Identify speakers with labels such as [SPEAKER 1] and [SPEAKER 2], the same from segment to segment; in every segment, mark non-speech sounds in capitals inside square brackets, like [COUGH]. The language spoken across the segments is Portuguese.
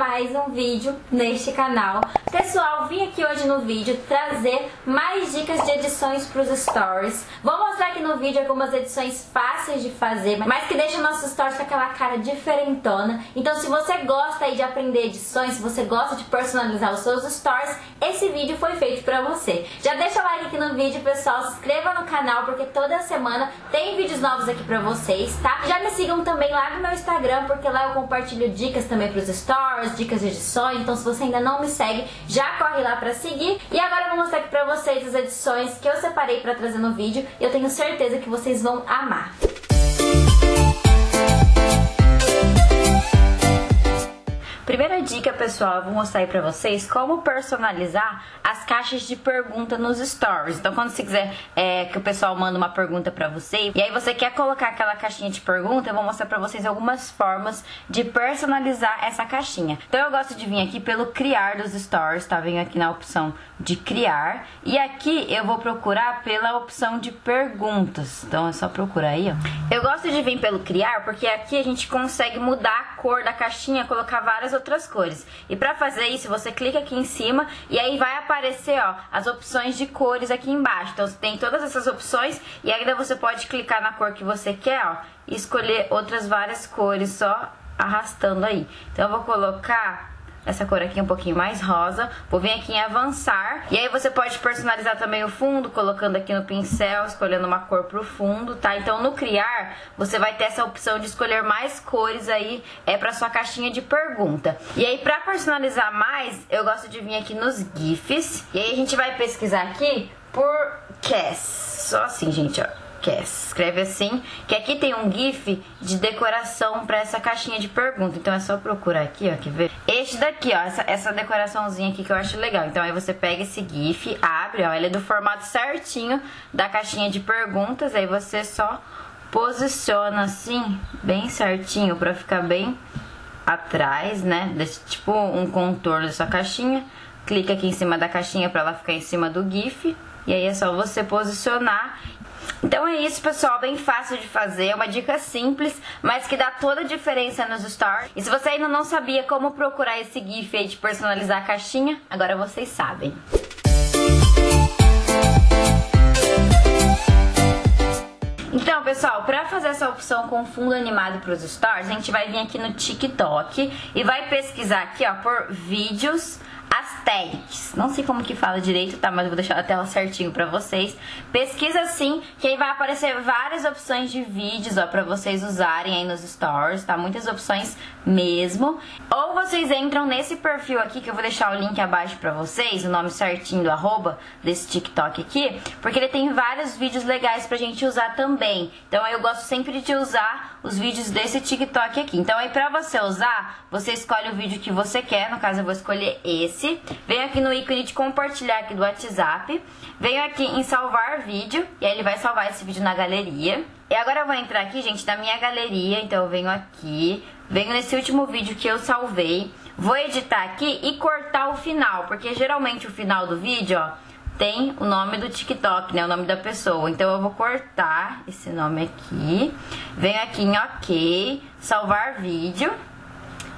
[SPEAKER 1] mais um vídeo neste canal. Pessoal, vim aqui hoje no vídeo trazer mais dicas de edições para os stories. Vou mostrar aqui no vídeo algumas edições fáceis de fazer, mas que deixam nossos stories com aquela cara diferentona. Então se você gosta aí de aprender edições, se você gosta de personalizar os seus stories, esse vídeo foi feito para você. Já deixa o like aqui no vídeo, pessoal, se inscreva no canal, porque toda semana tem vídeos novos aqui para vocês, tá? Já me sigam também lá no meu Instagram, porque lá eu compartilho dicas também para os stories, dicas de edições. Então se você ainda não me segue, já corre lá para seguir. E agora eu vou mostrar aqui para vocês as edições que eu separei para trazer no vídeo. E eu tenho certeza que vocês vão amar. Primeira dica, pessoal, eu vou mostrar aí pra vocês como personalizar as caixas de pergunta nos stories. Então, quando você quiser é, que o pessoal manda uma pergunta pra você, e aí você quer colocar aquela caixinha de pergunta, eu vou mostrar pra vocês algumas formas de personalizar essa caixinha. Então, eu gosto de vir aqui pelo criar dos stories, tá? Venho aqui na opção de criar, e aqui eu vou procurar pela opção de perguntas. Então, é só procurar aí, ó. Eu gosto de vir pelo criar, porque aqui a gente consegue mudar a cor da caixinha, colocar várias outras cores. E para fazer isso, você clica aqui em cima e aí vai aparecer, ó, as opções de cores aqui embaixo. Então, tem todas essas opções e ainda você pode clicar na cor que você quer, ó, e escolher outras várias cores só arrastando aí. Então, eu vou colocar essa cor aqui um pouquinho mais rosa. Vou vir aqui em avançar. E aí você pode personalizar também o fundo, colocando aqui no pincel, escolhendo uma cor pro fundo, tá? Então no criar, você vai ter essa opção de escolher mais cores aí, é pra sua caixinha de pergunta. E aí pra personalizar mais, eu gosto de vir aqui nos GIFs. E aí a gente vai pesquisar aqui por Cass. Só assim, gente, ó. Escreve assim, que aqui tem um GIF de decoração para essa caixinha de pergunta. Então é só procurar aqui, ó, quer ver? Este daqui, ó, essa, essa decoraçãozinha aqui que eu acho legal. Então aí você pega esse GIF, abre, ó, ele é do formato certinho da caixinha de perguntas. Aí você só posiciona assim, bem certinho, para ficar bem atrás, né? Desse, tipo um contorno dessa caixinha. Clica aqui em cima da caixinha para ela ficar em cima do GIF. E aí é só você posicionar então é isso, pessoal, bem fácil de fazer, é uma dica simples, mas que dá toda a diferença nos stories. E se você ainda não sabia como procurar esse GIF aí de personalizar a caixinha, agora vocês sabem. Então, pessoal, para fazer essa opção com fundo animado para os stories, a gente vai vir aqui no TikTok e vai pesquisar aqui, ó, por vídeos Asterix. Não sei como que fala direito, tá? Mas eu vou deixar a tela certinho pra vocês. Pesquisa assim, que aí vai aparecer várias opções de vídeos, ó, pra vocês usarem aí nos stories, tá? Muitas opções mesmo. Ou vocês entram nesse perfil aqui, que eu vou deixar o link abaixo pra vocês, o nome certinho do arroba desse TikTok aqui, porque ele tem vários vídeos legais pra gente usar também. Então eu gosto sempre de usar os vídeos desse TikTok aqui. Então aí pra você usar, você escolhe o vídeo que você quer, no caso eu vou escolher esse esse, venho aqui no ícone de compartilhar aqui do WhatsApp, venho aqui em salvar vídeo, e aí ele vai salvar esse vídeo na galeria. E agora eu vou entrar aqui, gente, na minha galeria, então eu venho aqui, venho nesse último vídeo que eu salvei, vou editar aqui e cortar o final, porque geralmente o final do vídeo, ó, tem o nome do TikTok, né? O nome da pessoa. Então eu vou cortar esse nome aqui. Venho aqui em OK, salvar vídeo.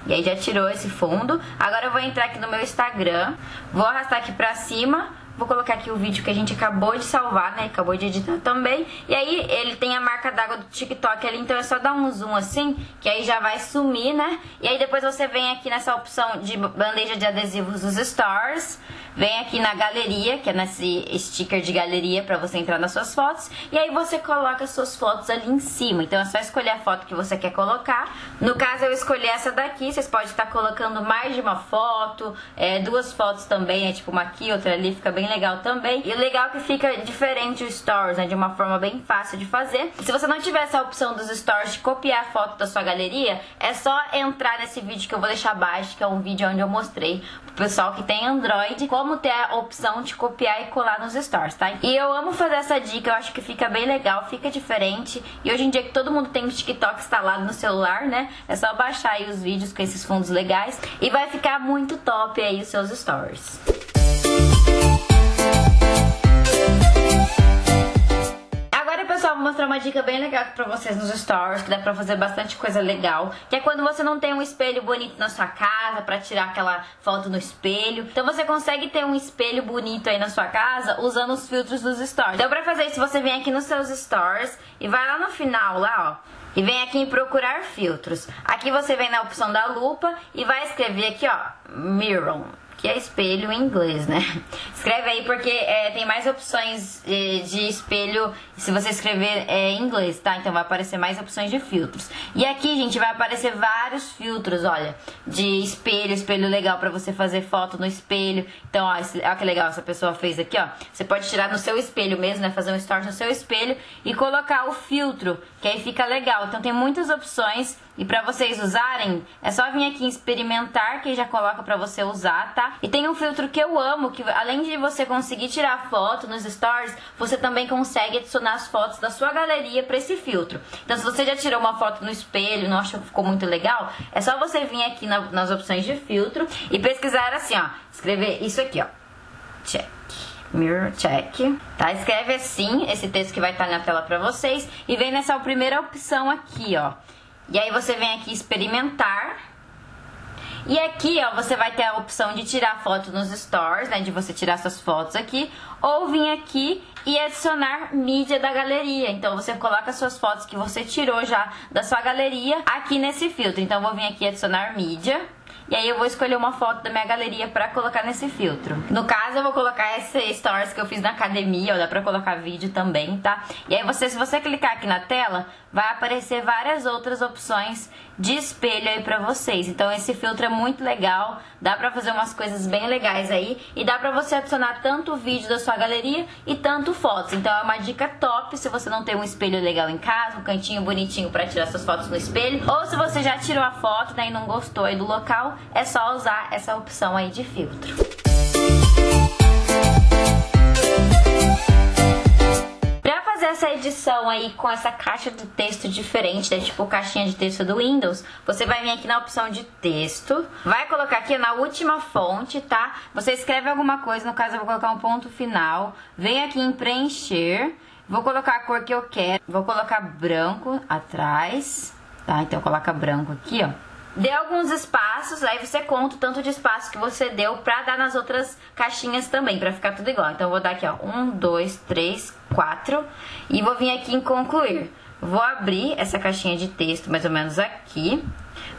[SPEAKER 1] E aí já tirou esse fundo. Agora eu vou entrar aqui no meu Instagram, vou arrastar aqui pra cima, vou colocar aqui o vídeo que a gente acabou de salvar, né? Acabou de editar também. E aí ele tem a marca d'água do TikTok ali, então é só dar um zoom assim, que aí já vai sumir, né? E aí depois você vem aqui nessa opção de bandeja de adesivos dos stores Vem aqui na galeria, que é nesse sticker de galeria para você entrar nas suas fotos. E aí você coloca as suas fotos ali em cima. Então é só escolher a foto que você quer colocar. No caso eu escolhi essa daqui. Vocês podem estar colocando mais de uma foto. É, duas fotos também, é tipo uma aqui, outra ali. Fica bem legal também. E o legal é que fica diferente o stories, né? De uma forma bem fácil de fazer. Se você não tiver essa opção dos stories de copiar a foto da sua galeria, é só entrar nesse vídeo que eu vou deixar abaixo, que é um vídeo onde eu mostrei pro pessoal que tem Android como ter a opção de copiar e colar nos stores, tá? E eu amo fazer essa dica, eu acho que fica bem legal, fica diferente. E hoje em dia que todo mundo tem o TikTok instalado no celular, né? É só baixar aí os vídeos com esses fundos legais e vai ficar muito top aí os seus stories. Uma dica bem legal pra vocês nos stories, que dá pra fazer bastante coisa legal, que é quando você não tem um espelho bonito na sua casa pra tirar aquela foto no espelho. Então você consegue ter um espelho bonito aí na sua casa usando os filtros dos stories. Então pra fazer isso, você vem aqui nos seus stories e vai lá no final, lá ó, e vem aqui em procurar filtros. Aqui você vem na opção da lupa e vai escrever aqui, ó, mirror que é espelho em inglês, né? [LAUGHS] Escreve aí porque é, tem mais opções de, é, de espelho se você escrever é, em inglês, tá? Então vai aparecer mais opções de filtros. E aqui, gente, vai aparecer vários filtros, olha, de espelho, espelho legal para você fazer foto no espelho. Então, ó, esse, olha que legal essa pessoa fez aqui, ó. Você pode tirar no seu espelho mesmo, né? Fazer um story no seu espelho e colocar o filtro, que aí fica legal. Então tem muitas opções e para vocês usarem, é só vir aqui em experimentar que já coloca para você usar, tá? E tem um filtro que eu amo, que além de você conseguir tirar foto nos stories, você também consegue adicionar as fotos da sua galeria para esse filtro. Então se você já tirou uma foto no espelho, não achou que ficou muito legal, é só você vir aqui na, nas opções de filtro e pesquisar assim, ó, escrever isso aqui, ó. Check mirror check, tá? Escreve assim, esse texto que vai estar na tela para vocês e vem nessa primeira opção aqui, ó. E aí você vem aqui experimentar. E aqui, ó, você vai ter a opção de tirar foto nos stores, né? De você tirar suas fotos aqui. Ou vir aqui e adicionar mídia da galeria. Então você coloca suas fotos que você tirou já da sua galeria aqui nesse filtro. Então eu vou vir aqui adicionar mídia. E aí eu vou escolher uma foto da minha galeria pra colocar nesse filtro. No caso, eu vou colocar esse stories que eu fiz na academia, ó, dá pra colocar vídeo também, tá? E aí você, se você clicar aqui na tela, vai aparecer várias outras opções de espelho aí pra vocês. Então esse filtro é muito legal, dá pra fazer umas coisas bem legais aí e dá pra você adicionar tanto vídeo da sua galeria e tanto fotos. Então é uma dica top se você não tem um espelho legal em casa, um cantinho bonitinho pra tirar suas fotos no espelho. Ou se você já tirou a foto né, e não gostou aí do local, é só usar essa opção aí de filtro. Edição aí com essa caixa de texto diferente, né? tipo caixinha de texto do Windows, você vai vir aqui na opção de texto, vai colocar aqui na última fonte, tá? Você escreve alguma coisa, no caso eu vou colocar um ponto final, vem aqui em preencher, vou colocar a cor que eu quero, vou colocar branco atrás, tá? Então coloca branco aqui, ó. Dê alguns espaços, aí você conta o tanto de espaço que você deu pra dar nas outras caixinhas também, pra ficar tudo igual. Então, eu vou dar aqui, ó, um, dois, três, quatro, e vou vir aqui em concluir. Vou abrir essa caixinha de texto mais ou menos aqui.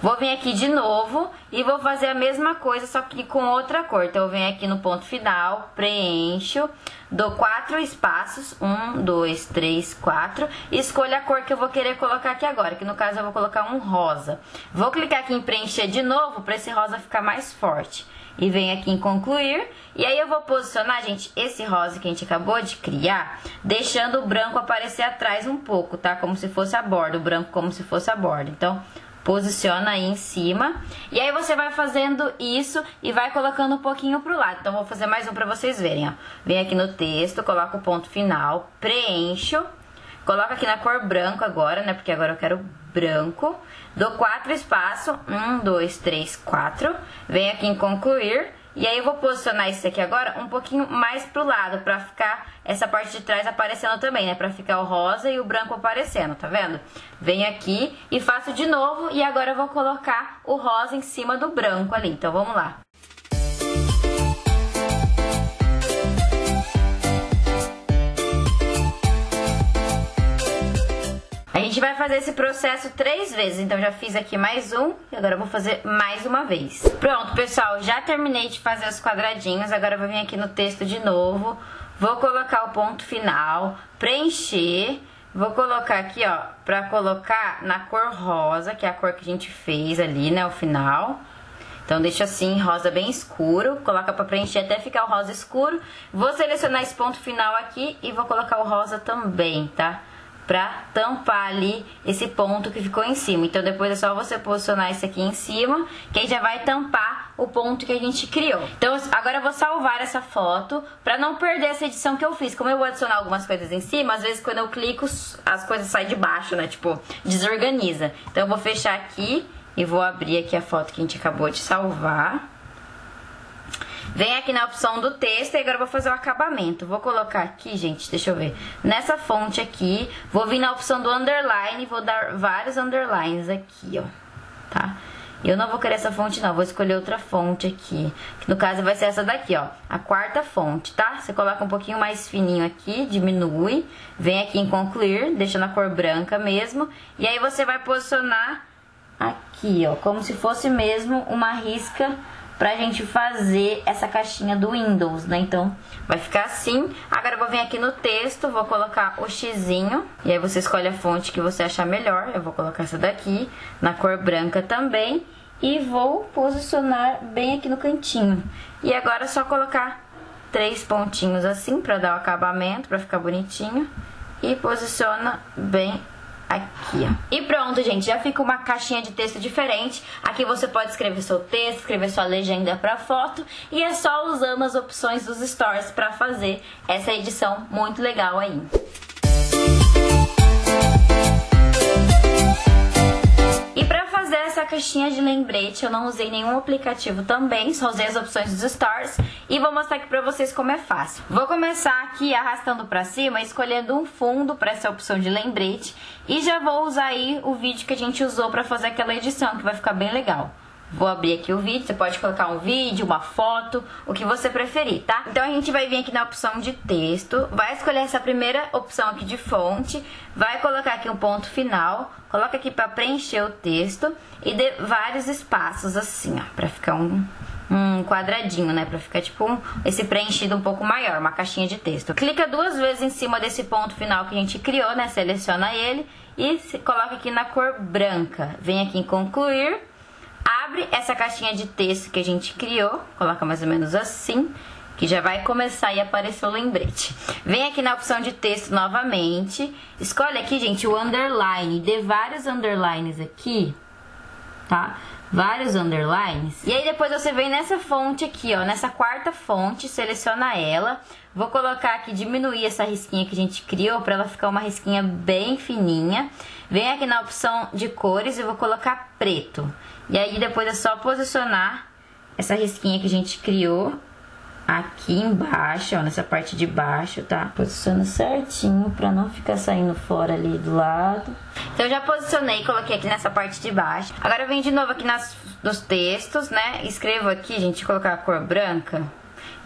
[SPEAKER 1] Vou vir aqui de novo e vou fazer a mesma coisa, só que com outra cor. Então, eu venho aqui no ponto final, preencho, dou quatro espaços, um, dois, três, quatro, e escolho a cor que eu vou querer colocar aqui agora, que no caso eu vou colocar um rosa. Vou clicar aqui em preencher de novo, para esse rosa ficar mais forte. E venho aqui em concluir, e aí eu vou posicionar, gente, esse rosa que a gente acabou de criar, deixando o branco aparecer atrás um pouco, tá? Como se fosse a borda, o branco como se fosse a borda. Então, posiciona aí em cima. E aí você vai fazendo isso e vai colocando um pouquinho pro lado. Então, vou fazer mais um pra vocês verem, ó. Vem aqui no texto, coloca o ponto final, preencho. Coloca aqui na cor branco agora, né? Porque agora eu quero branco. Dou quatro espaços. Um, dois, três, quatro. Vem aqui em concluir. E aí eu vou posicionar isso aqui agora um pouquinho mais pro lado, pra ficar essa parte de trás aparecendo também, né? Pra ficar o rosa e o branco aparecendo, tá vendo? Venho aqui e faço de novo e agora eu vou colocar o rosa em cima do branco ali. Então vamos lá. Gente vai fazer esse processo três vezes, então já fiz aqui mais um e agora eu vou fazer mais uma vez. Pronto, pessoal, já terminei de fazer os quadradinhos, agora eu vou vir aqui no texto de novo, vou colocar o ponto final, preencher, vou colocar aqui, ó, pra colocar na cor rosa, que é a cor que a gente fez ali, né, o final. Então deixa assim, rosa bem escuro, coloca para preencher até ficar o rosa escuro. Vou selecionar esse ponto final aqui e vou colocar o rosa também, tá? Pra tampar ali esse ponto que ficou em cima. Então depois é só você posicionar esse aqui em cima, que aí já vai tampar o ponto que a gente criou. Então agora eu vou salvar essa foto pra não perder essa edição que eu fiz. Como eu vou adicionar algumas coisas em cima, às vezes quando eu clico as coisas saem de baixo, né? Tipo, desorganiza. Então eu vou fechar aqui e vou abrir aqui a foto que a gente acabou de salvar. Vem aqui na opção do texto e agora eu vou fazer o acabamento. Vou colocar aqui, gente, deixa eu ver. Nessa fonte aqui, vou vir na opção do underline, vou dar vários underlines aqui, ó. Tá? Eu não vou querer essa fonte não, vou escolher outra fonte aqui. No caso vai ser essa daqui, ó. A quarta fonte, tá? Você coloca um pouquinho mais fininho aqui, diminui. Vem aqui em concluir, deixa na cor branca mesmo. E aí você vai posicionar aqui, ó. Como se fosse mesmo uma risca pra gente fazer essa caixinha do Windows, né? Então, vai ficar assim. Agora eu vou vir aqui no texto, vou colocar o xizinho. E aí você escolhe a fonte que você achar melhor. Eu vou colocar essa daqui, na cor branca também e vou posicionar bem aqui no cantinho. E agora é só colocar três pontinhos assim para dar o acabamento, para ficar bonitinho. E posiciona bem ó. E pronto, gente, já fica uma caixinha de texto diferente. Aqui você pode escrever seu texto, escrever sua legenda para foto e é só usando as opções dos stories para fazer essa edição muito legal aí. Caixinha de lembrete eu não usei nenhum aplicativo também, só usei as opções dos Stores e vou mostrar aqui pra vocês como é fácil. Vou começar aqui arrastando pra cima, escolhendo um fundo pra essa opção de lembrete e já vou usar aí o vídeo que a gente usou pra fazer aquela edição, que vai ficar bem legal. Vou abrir aqui o vídeo, você pode colocar um vídeo, uma foto, o que você preferir, tá? Então a gente vai vir aqui na opção de texto, vai escolher essa primeira opção aqui de fonte, vai colocar aqui um ponto final, coloca aqui para preencher o texto e dê vários espaços assim, ó, pra ficar um, um quadradinho, né? Pra ficar tipo um, esse preenchido um pouco maior, uma caixinha de texto. Clica duas vezes em cima desse ponto final que a gente criou, né? Seleciona ele e coloca aqui na cor branca. Vem aqui em concluir abre essa caixinha de texto que a gente criou, coloca mais ou menos assim, que já vai começar a aparecer o lembrete. Vem aqui na opção de texto novamente, escolhe aqui, gente, o underline, dê vários underlines aqui, tá? Vários underlines. E aí depois você vem nessa fonte aqui, ó, nessa quarta fonte, seleciona ela. Vou colocar aqui, diminuir essa risquinha que a gente criou para ela ficar uma risquinha bem fininha. Vem aqui na opção de cores e vou colocar preto. E aí depois é só posicionar essa risquinha que a gente criou aqui embaixo, ó, nessa parte de baixo, tá? Posiciona certinho pra não ficar saindo fora ali do lado. Então eu já posicionei, coloquei aqui nessa parte de baixo. Agora eu venho de novo aqui nas, nos textos, né? Escrevo aqui, gente, colocar a cor branca.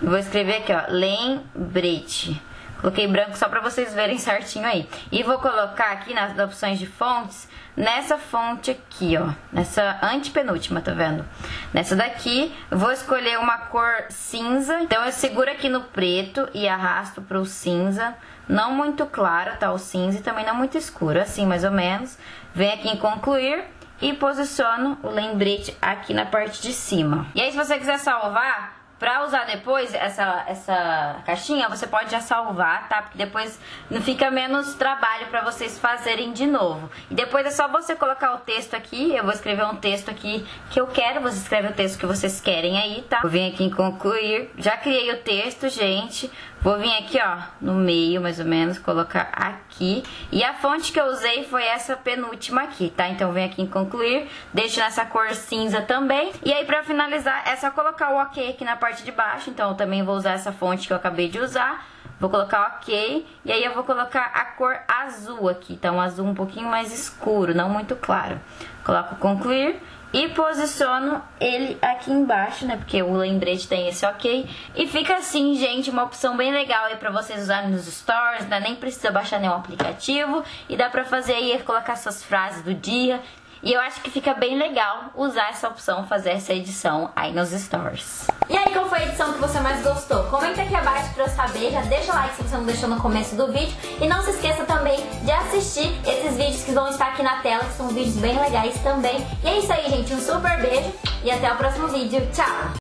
[SPEAKER 1] E vou escrever aqui, ó, lembrete. Coloquei branco só para vocês verem certinho aí. E vou colocar aqui nas opções de fontes, nessa fonte aqui, ó. Nessa antepenúltima, tá vendo? Nessa daqui, vou escolher uma cor cinza. Então eu seguro aqui no preto e arrasto pro cinza. Não muito claro, tá? O cinza e também não muito escuro, assim mais ou menos. Vem aqui em concluir e posiciono o lembrete aqui na parte de cima. E aí se você quiser salvar, Pra usar depois essa, essa caixinha, você pode já salvar, tá? Porque depois não fica menos trabalho pra vocês fazerem de novo. E depois é só você colocar o texto aqui, eu vou escrever um texto aqui que eu quero, você escreve o texto que vocês querem aí, tá? Vou vir aqui em concluir, já criei o texto, gente. Vou vir aqui, ó, no meio, mais ou menos, colocar aqui. E a fonte que eu usei foi essa penúltima aqui, tá? Então, vem aqui em concluir, deixo nessa cor cinza também. E aí, pra finalizar, é só colocar o ok aqui na parte de baixo. Então, eu também vou usar essa fonte que eu acabei de usar. Vou colocar ok, e aí eu vou colocar a cor azul aqui, então azul um pouquinho mais escuro, não muito claro. Coloco concluir e posiciono ele aqui embaixo, né? Porque o lembrete tem esse ok. E fica assim, gente, uma opção bem legal aí pra vocês usarem nos stores, né? Nem precisa baixar nenhum aplicativo. E dá pra fazer aí, colocar suas frases do dia. E eu acho que fica bem legal usar essa opção, fazer essa edição aí nos stores.
[SPEAKER 2] E aí, qual foi a edição que você mais gostou? Comenta aqui abaixo pra eu saber, já deixa o like se você não deixou no começo do vídeo. E não se esqueça também de assistir esses vídeos que vão estar aqui na tela, que são vídeos bem legais também. E é isso aí, gente, um super beijo e até o próximo vídeo. Tchau!